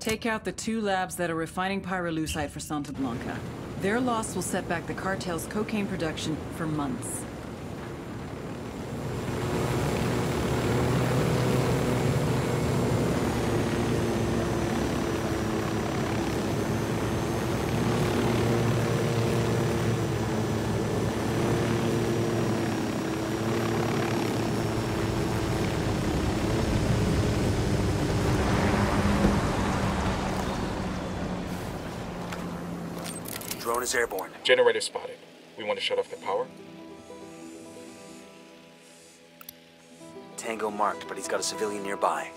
Take out the two labs that are refining pyrolusite for Santa Blanca. Their loss will set back the cartel's cocaine production for months. Drone is airborne. Generator spotted. We want to shut off the power? Tango marked, but he's got a civilian nearby.